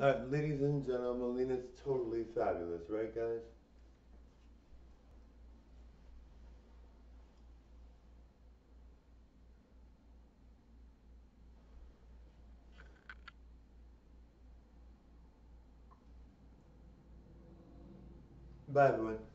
Alright, ladies and gentlemen, Lena's totally fabulous, right guys? Bye everyone.